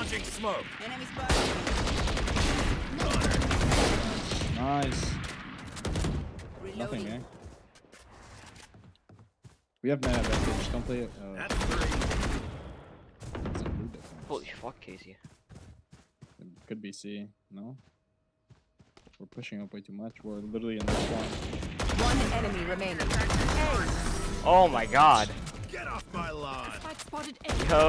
Launching smoke. Enemy spotted. Nice. Reloading. Nothing, eh? We have man advantage. Don't play it. Uh, That's three. Holy fuck, Casey. It could be C. No. We're pushing up way too much. We're literally in the spawn. One enemy remaining. Oh my god. Get off my lawn. I spotted. A. Yo.